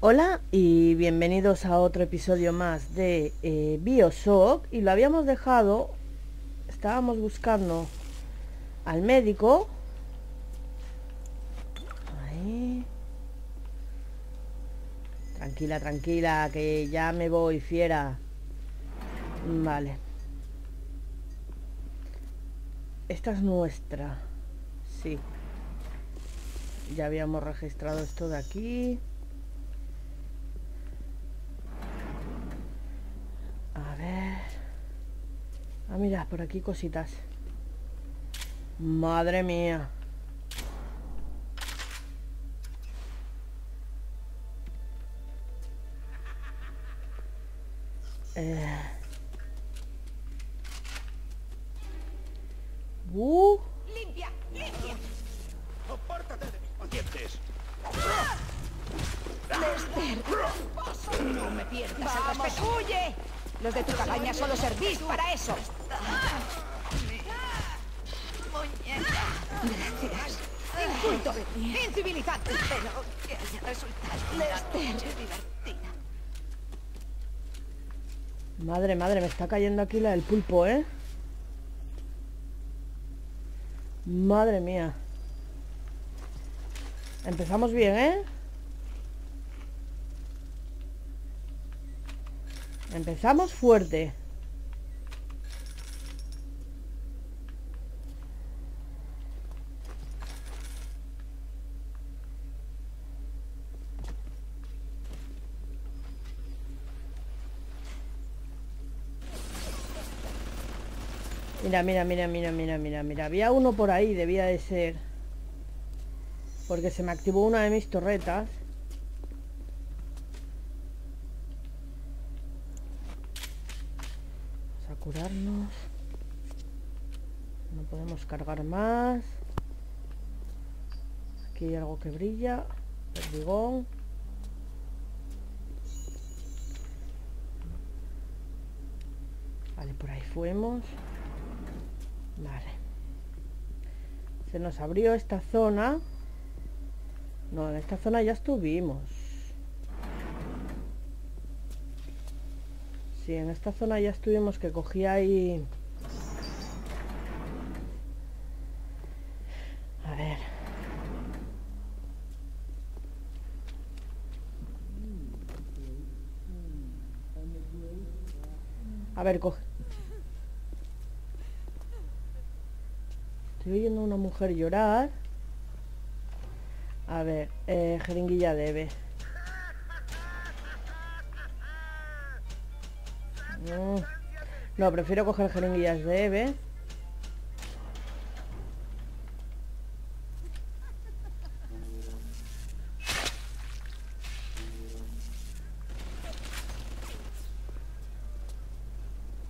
Hola y bienvenidos a otro episodio más de eh, Bioshock y lo habíamos dejado, estábamos buscando al médico. Ahí. Tranquila, tranquila, que ya me voy, fiera. Vale. Esta es nuestra. Sí. Ya habíamos registrado esto de aquí. A ver. Ah, mira, por aquí cositas. Madre mía. Eh. Uh. ¡Limpia! ¡Limpia! ¡Apártate de mis pacientes! ¡Lester! ¡No me pierdas el respeto! ¡Huye! Los de tu cabaña solo servís para eso. Inculto. Incivilizante. Espero que haya resultado Lester. divertida. Madre, madre, me está cayendo aquí la del pulpo, ¿eh? Madre mía. Empezamos bien, ¿eh? Empezamos fuerte. Mira, mira, mira, mira, mira, mira, mira. Había uno por ahí, debía de ser. Porque se me activó una de mis torretas. Vamos a curarnos. No podemos cargar más. Aquí hay algo que brilla. Perdigón. Vale, por ahí fuimos. Vale. Se nos abrió esta zona. No, en esta zona ya estuvimos. Sí, en esta zona ya estuvimos que cogía ahí... A ver. A ver, coge. Estoy oyendo a una mujer llorar. A ver, eh, jeringuilla debe. Mm. No, prefiero coger jeringuillas de.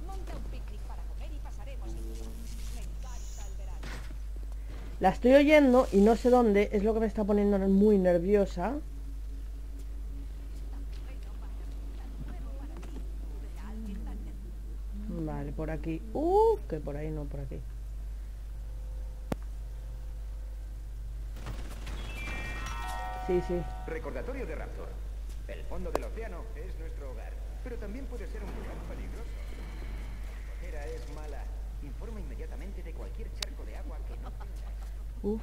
Monta un picnic para comer y pasaremos el día. Me encanta el verano. La estoy oyendo y no sé dónde. Es lo que me está poniendo muy nerviosa. Vale, por aquí. Uh, que por ahí no, por aquí. Sí, sí. Recordatorio de Raptor. El fondo del océano es nuestro hogar, pero también puede ser un lugar peligroso. La es mala. Informa inmediatamente de cualquier charco de agua que no tenga. Uf.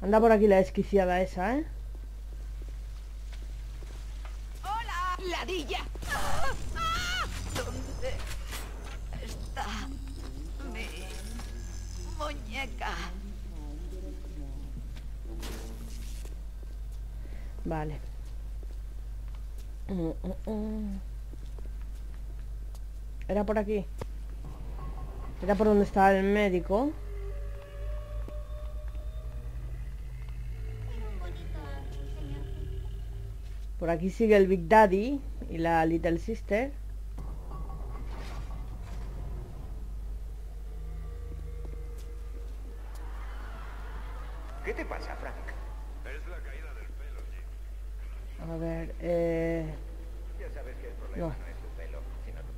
Anda por aquí la desquiciada esa, ¿eh? ¡Hola! ¡Ladilla! ¡Ah! ¡Ah! ¿Dónde está mi muñeca? Vale. Mm, mm, mm. Era por aquí. Era por donde estaba el médico. Por aquí sigue el Big Daddy y la Little Sister. ¿Qué te pasa, Frank? Es la caída del pelo, Jim. A ver, eh... Ya sabes que el problema No. no, es tu pelo, sino tu...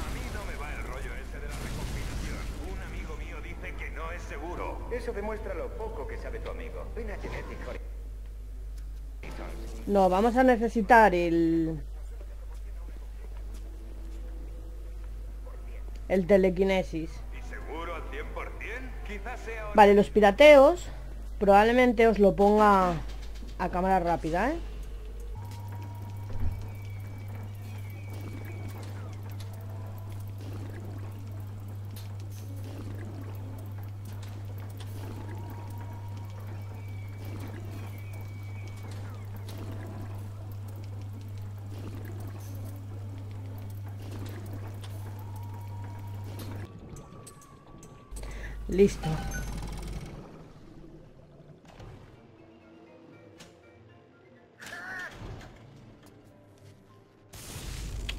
A mí no me va el rollo ese de la recombinación. Un amigo mío dice que y no es seguro. Eso demuestra lo poco que sabe tu amigo. Ven a Genetic Horizons. No, vamos a necesitar el... El telequinesis. ¿Y seguro al 100%? Quizás sea... hora- Vale, los pirateos probablemente os lo ponga a cámara rápida, ¿eh? Listo.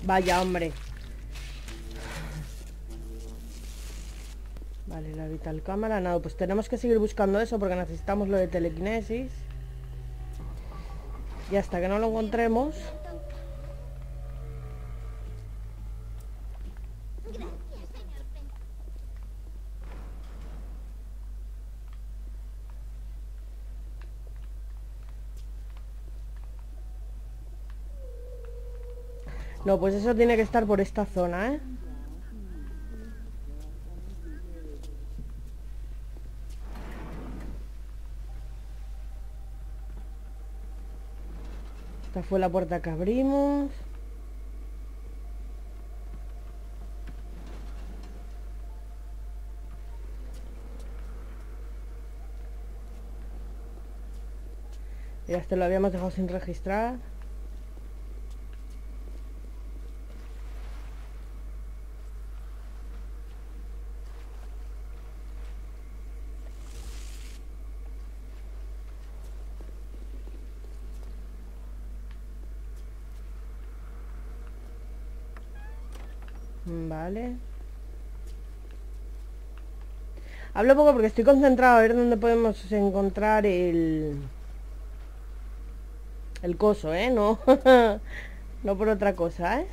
Vaya, hombre. Vale, la vital cámara, nada, pues tenemos que seguir buscando eso porque necesitamos lo de telequinesis. Y hasta que no lo encontremos... No, pues eso tiene que estar por esta zona, ¿eh? Esta fue la puerta que abrimos. Y este lo habíamos dejado sin registrar. Vale. Hablo poco porque estoy concentrado a ver dónde podemos encontrar el... El coso, ¿eh? No, no por otra cosa, ¿eh?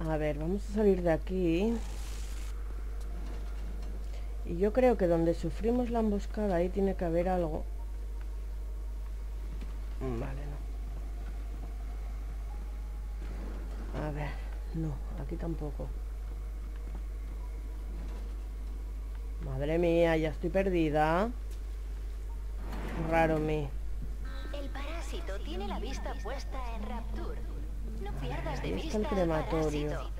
A ver, vamos a salir de aquí. Y yo creo que donde sufrimos la emboscada ahí tiene que haber algo. Vale, no. A ver, no, aquí tampoco. Madre mía, ya estoy perdida. Raro me. El parásito tiene la vista puesta en Rapture. No pierdas de vista el crematorio.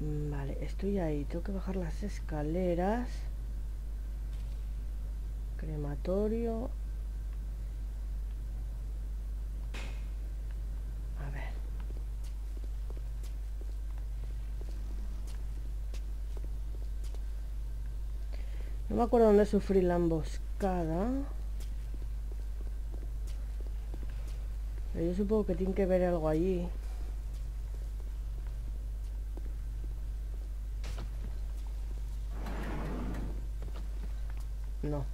Vale, estoy ahí. Tengo que bajar las escaleras. Crematorio. A ver. No me acuerdo dónde sufrí la emboscada. Pero yo supongo que tiene que ver algo allí. No.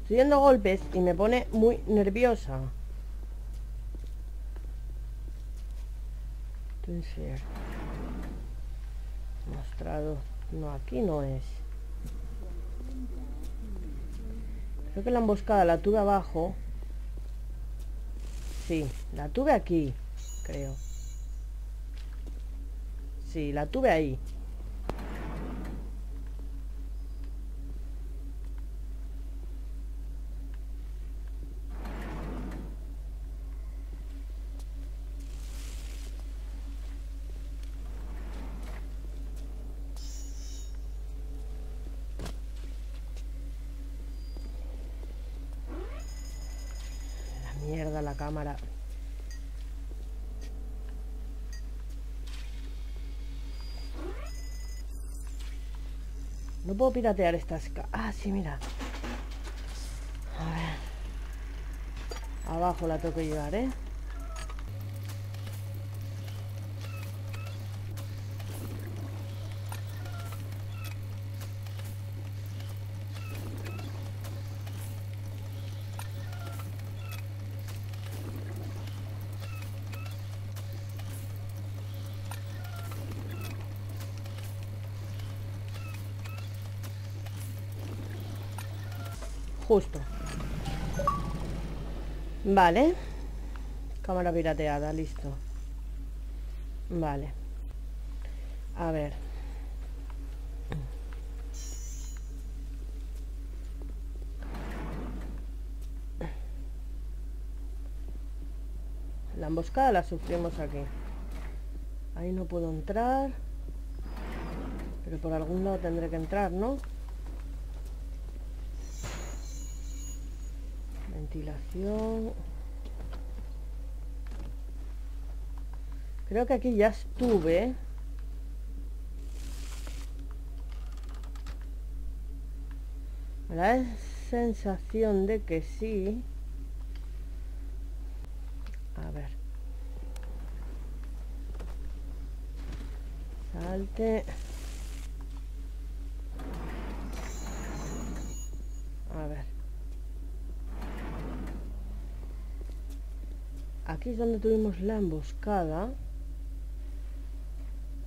Estoy dando golpes y me pone muy nerviosa. Sphere. Mostrado. No, aquí no es. Creo que la emboscada la tuve abajo. Sí, la tuve aquí, creo. Sí, la tuve ahí. La mierda la No puedo piratear estas... Ah, sí, mira. A ver. Abajo la tengo que llevar, ¿eh? Justo. Vale. Cámara pirateada, listo. Vale. A ver. La emboscada la sufrimos aquí. Ahí no puedo entrar. Pero por algún lado tendré que entrar, ¿no? Ventilación. Creo que aquí ya estuve. Da sensación de que sí. A ver. Salte. A ver. Aquí es donde tuvimos la emboscada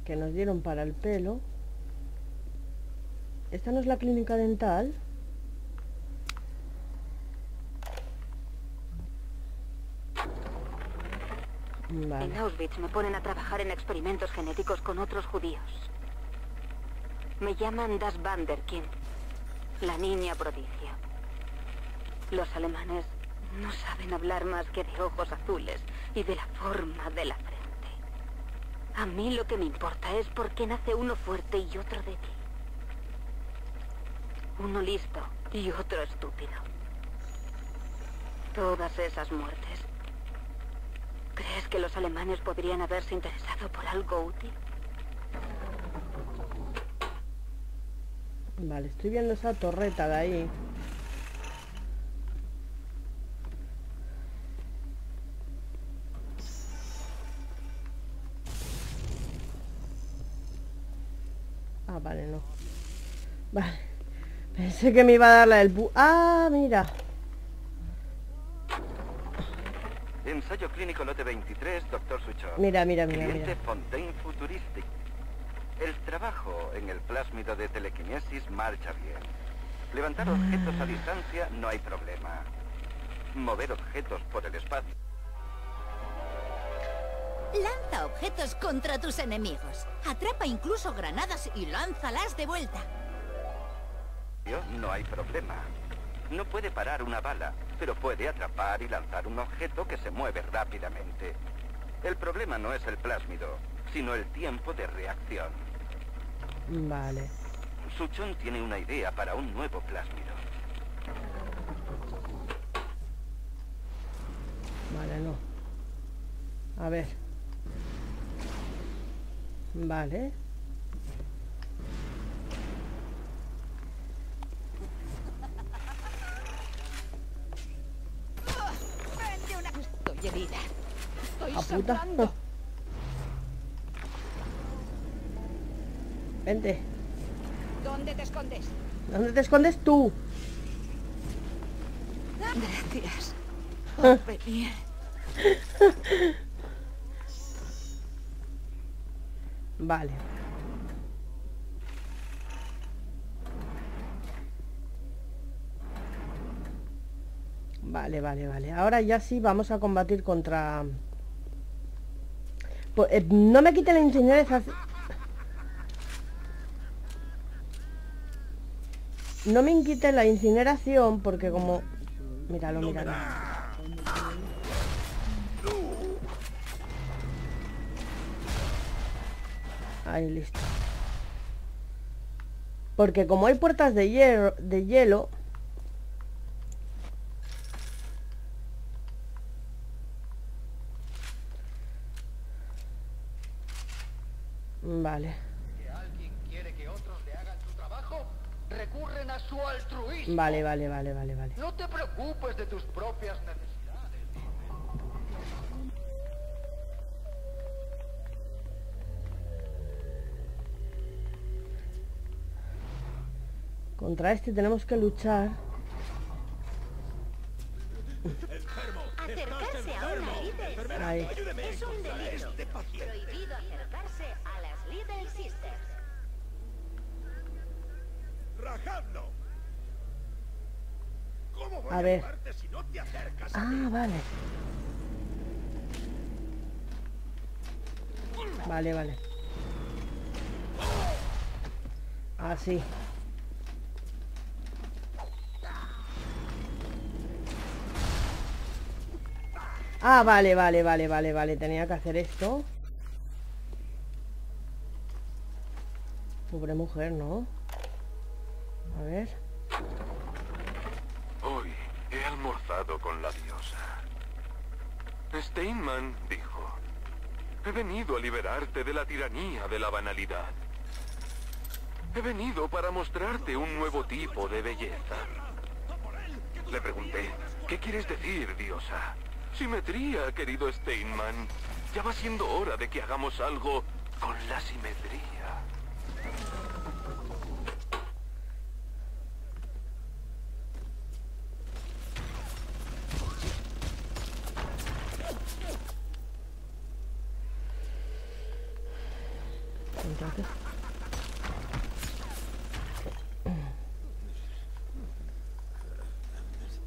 que nos dieron para el pelo. Esta no es la clínica dental. Vale. En Auschwitz me ponen a trabajar en experimentos genéticos con otros judíos. Me llaman Das Vanderkind, la niña prodigio. Los alemanes no saben hablar más que de ojos azules y de la forma de la frente. A mí lo que me importa es por qué nace uno fuerte y otro débil. Uno listo y otro estúpido. Todas esas muertes. ¿Crees que los alemanes podrían haberse interesado por algo útil? Vale, estoy viendo esa torreta de ahí. Ah, vale, no. Vale. Pensé que me iba a dar la del bu... Ah, mira. Ensayo clínico lote 23, doctor Suchor. Mira, mira, mira, Cliente mira. Fontaine Futuristic. El trabajo en el plásmido de telequinesis marcha bien. Levantar objetos a distancia no hay problema. Mover objetos por el espacio Lanza objetos contra tus enemigos. Atrapa incluso granadas y lánzalas de vuelta. no hay problema. No puede parar una bala, pero puede atrapar y lanzar un objeto que se mueve rápidamente. El problema no es el plásmido, sino el tiempo de reacción. Vale. Suchon tiene una idea para un nuevo plásmido. Vale, no. A ver. Vale. Estoy. Estoy A puta. Vente. ¿Dónde te escondes? ¿Dónde te escondes tú? Gracias. Vale. Vale, vale, vale. Ahora ya sí vamos a combatir contra... Pues, eh, no me quite la incineración. No me quite la incineración porque como... Míralo, míralo. Ahí, listo. Porque como hay puertas de hielo, de hielo Vale, vale, vale, vale, vale, vale. No te preocupes de tus propias necesidades. Contra este tenemos que luchar. Acercarse a una Ahí. es un delito. Prohibido acercarse a las Little Sisters. ¡Rajadlo! ¿Cómo voy A a, ver. si no te acercas a Ah, vale. Vale, vale. Así. Ah, vale, vale, vale, vale, vale. Tenía que hacer esto. Pobre mujer, ¿no? A ver. Hoy he almorzado con la diosa. Steinman dijo, he venido a liberarte de la tiranía de la banalidad. He venido para mostrarte un nuevo tipo de belleza. Le pregunté, ¿qué quieres decir, diosa? Simetría, querido Steinman. Ya va siendo hora de que hagamos algo con la simetría.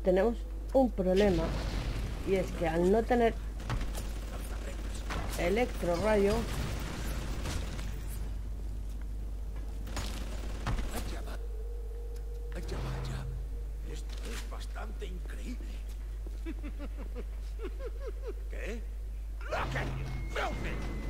Tenemos un problema y es que al no tener electro rayo Vaya, vaya. Esto es bastante increíble. ¿Qué? ¿Qué? ¿Qué?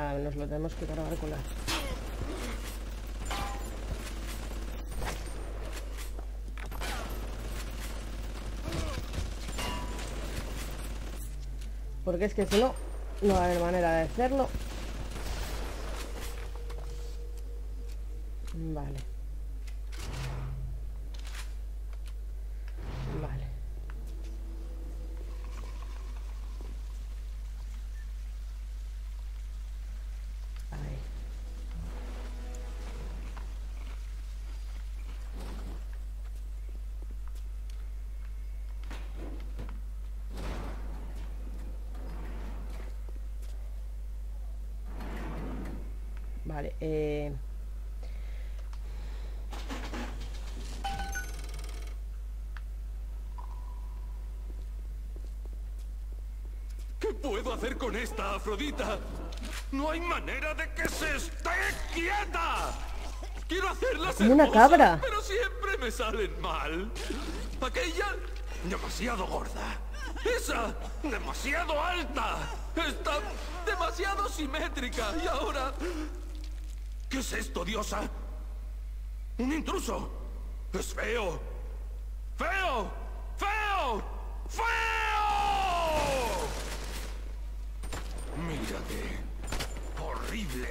nada, nos lo tenemos que cargar con las porque es que si no no va a haber manera de hacerlo vale vale Ahí. Vale, eh... ¿Qué puedo hacer con esta, Afrodita? No hay manera de que se esté quieta. Quiero hacerlas Como una cabra. pero siempre me salen mal. Aquella, demasiado gorda. Esa, demasiado alta. Esta, demasiado simétrica. Y ahora... ¿Qué es esto, diosa? ¿Un intruso? Es feo. ¡Feo! ¡Feo! ¡Feo! Mírate. Horrible.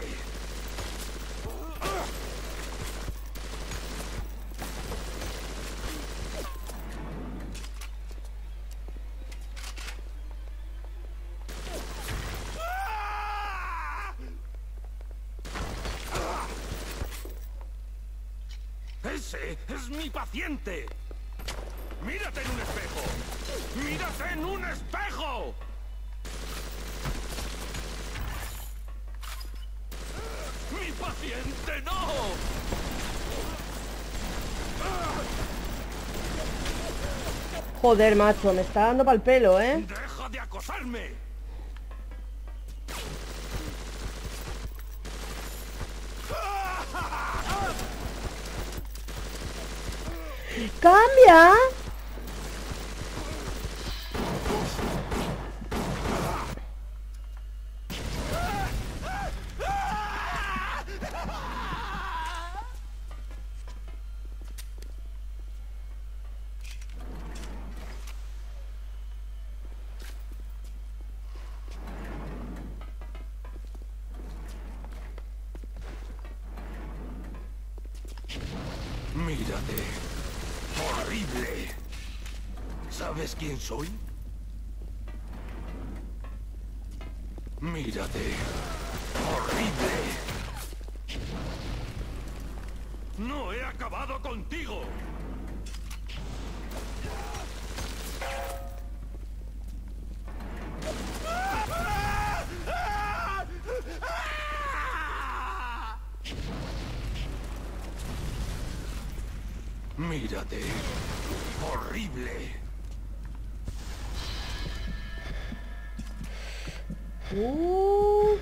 ¡Ese es mi ¡Mírate en un espejo! ¡Mírate en un espejo! ¡Mi paciente no! Joder, macho, me está dando pa'l pelo, ¿eh? ¡Cambia! quién soy? Mírate. ¡Horrible! ¡No he acabado contigo! Mírate. Horrible. Uh,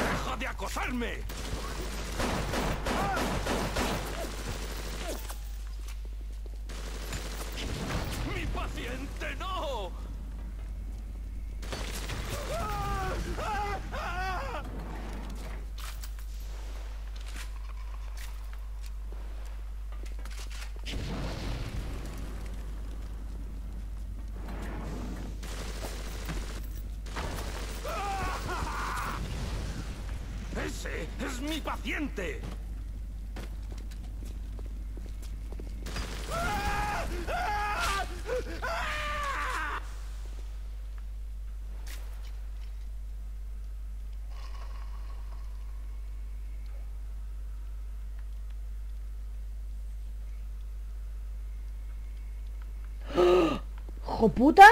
¡Deja de acosarme! Mi paciente! ¿Hijo puta?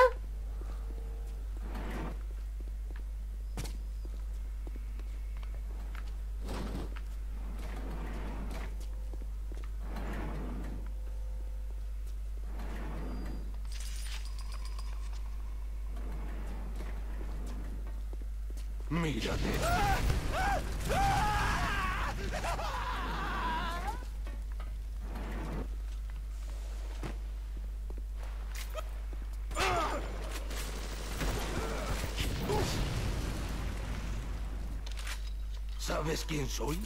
Mírate. ¿Sabes quién soy?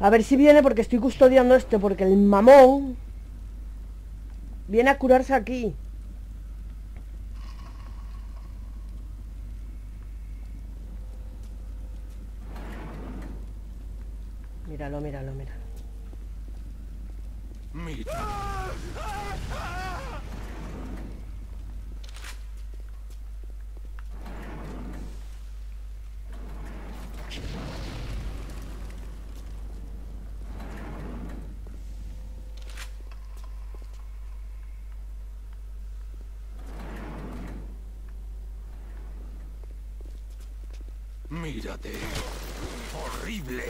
A ver si viene porque estoy custodiando este, porque el mamón viene a curarse aquí. Míralo, míralo, míralo. Mira. Horrible.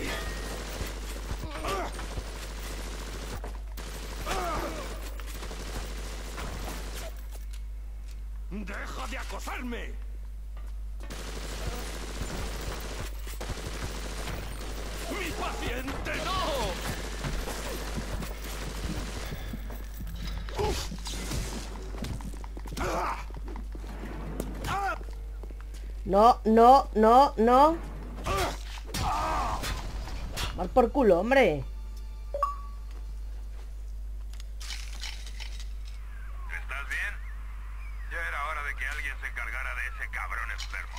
¡Deja de acosarme! ¡Mi paciente no! No, no, no, no. Mal por culo, hombre. ¿Estás bien? Ya era hora de que alguien se encargara de ese cabrón enfermo.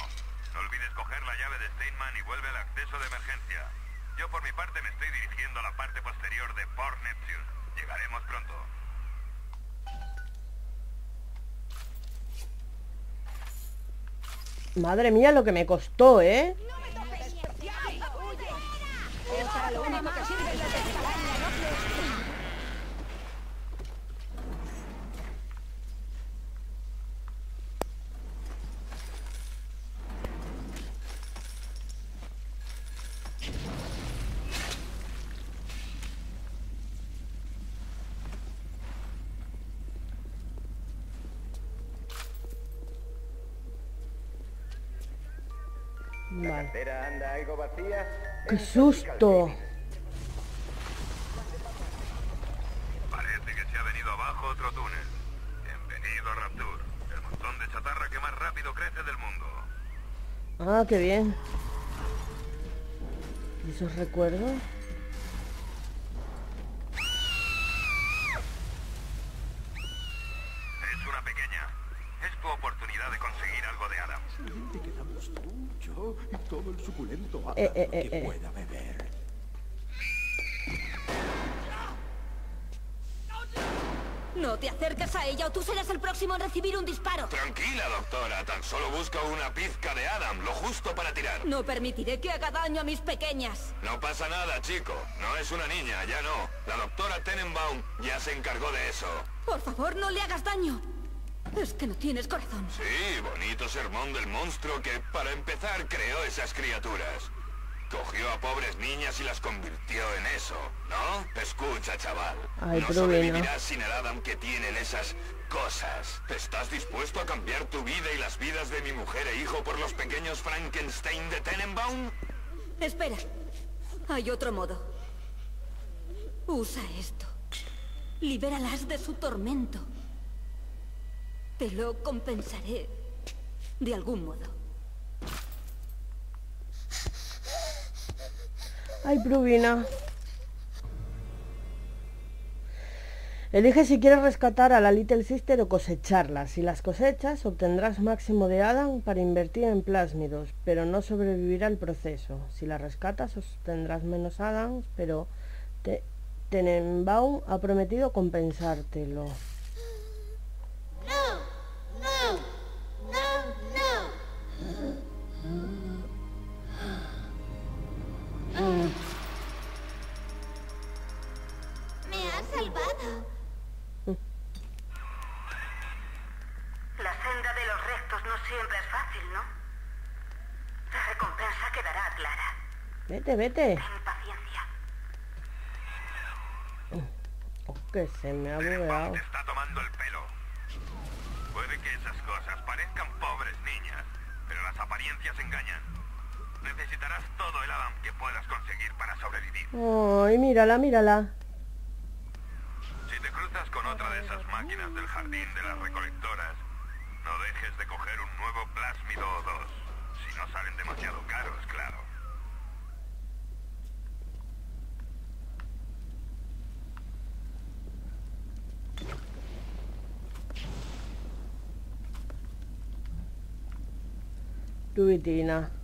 No olvides coger la llave de Steinman y vuelve al acceso de emergencia. Yo por mi parte me estoy dirigiendo a la parte posterior de Port Neptune. Llegaremos pronto. Madre mía, lo que me costó, ¿eh? Es para lo único que sirven las de telaraña, ¿no crees? La Vale. ¡Qué susto! Parece que se ha venido abajo otro túnel. Bienvenido a Rapture, el montón de chatarra que más rápido crece del mundo. Ah, qué bien. ¿Y esos recuerdos? Es una pequeña. Es tu oportunidad de conseguir algo de Adam. Te quedamos tú, yo y todo el suculento Eh, eh, eh, que eh. pueda beber. No te acerques a ella o tú serás el próximo en recibir un disparo. Tranquila, doctora. Tan solo busco una pizca de Adam, lo justo para tirar. No permitiré que haga daño a mis pequeñas. No pasa nada, chico. No es una niña, ya no. La doctora Tenenbaum ya se encargó de eso. Por favor, no le hagas daño. Es que no tienes corazón. Sí, bonito sermón del monstruo que, para empezar, creó esas criaturas. Cogió a pobres niñas y las convirtió en eso, ¿no? Escucha, chaval. Ay, no problema. sobrevivirás sin el Adam que tienen esas cosas. ¿Estás dispuesto a cambiar tu vida y las vidas de mi mujer e hijo por los pequeños Frankenstein de Tenenbaum? Espera. Hay otro modo. Usa esto. Libéralas de su tormento. Te lo compensaré de algún modo. Ay. Elige si quieres rescatar a la Little Sister o cosecharla. Si las cosechas, obtendrás máximo de Adam para invertir en plásmidos, pero no sobrevivirá el proceso. Si la rescatas, obtendrás menos Adams, pero te- Tenenbaum ha prometido compensártelo. Siempre es fácil, ¿no? La recompensa quedará clara. Vete, vete. Ten paciencia. Oh, que se me ha bugueado. te está tomando el pelo. Puede que esas cosas parezcan pobres niñas, pero las apariencias engañan. Necesitarás todo el Adam que puedas conseguir para sobrevivir. Ay, mírala, mírala. Si te cruzas con otra de esas máquinas del jardín de las recolectoras, no dejes de coger un nuevo plásmido o dos. Si no salen demasiado caros, claro. Tuitina.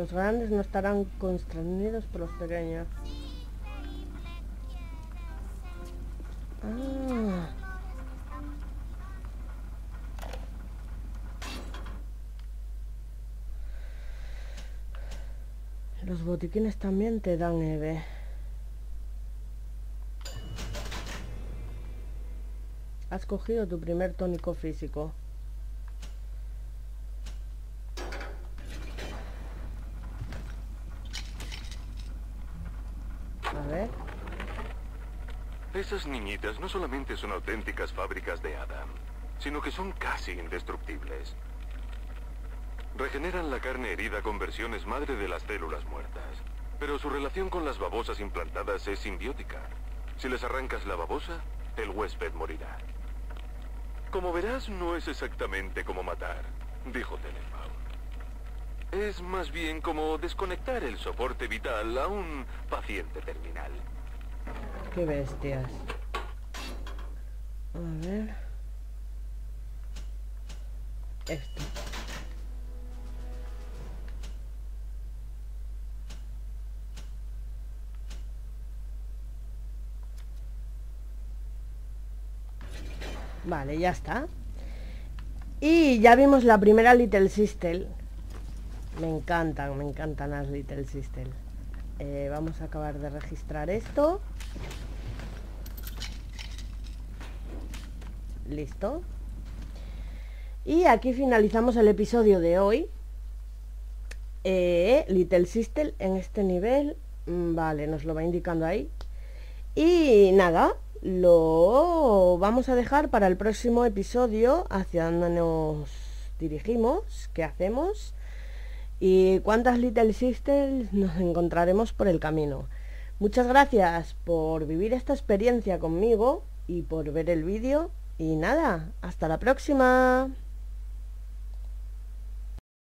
Los grandes no estarán constreñidos por los pequeños. Ah. Los botiquines también te dan EVE. Has cogido tu primer tónico físico. A ver. Esas niñitas no solamente son auténticas fábricas de Adam, sino que son casi indestructibles. Regeneran la carne herida con versiones madre de las células muertas. Pero su relación con las babosas implantadas es simbiótica. Si les arrancas la babosa, el huésped morirá. Como verás, no es exactamente como matar, dijo Tenenbaum. Es más bien como desconectar el soporte vital a un paciente terminal. Qué bestias. A ver. Esto. Vale, ya está. Y ya vimos la primera Little Sister. Me encantan, me encantan las Little Sister. Eh, vamos a acabar de registrar esto. Listo. Y aquí finalizamos el episodio de hoy. Eh, Little Sister en este nivel Mm, Vale, nos lo va indicando ahí. Y nada, lo vamos a dejar para el próximo episodio hacia dónde nos dirigimos, qué hacemos y cuántas Little Sisters nos encontraremos por el camino. Muchas gracias por vivir esta experiencia conmigo y por ver el vídeo. Y nada, hasta la próxima.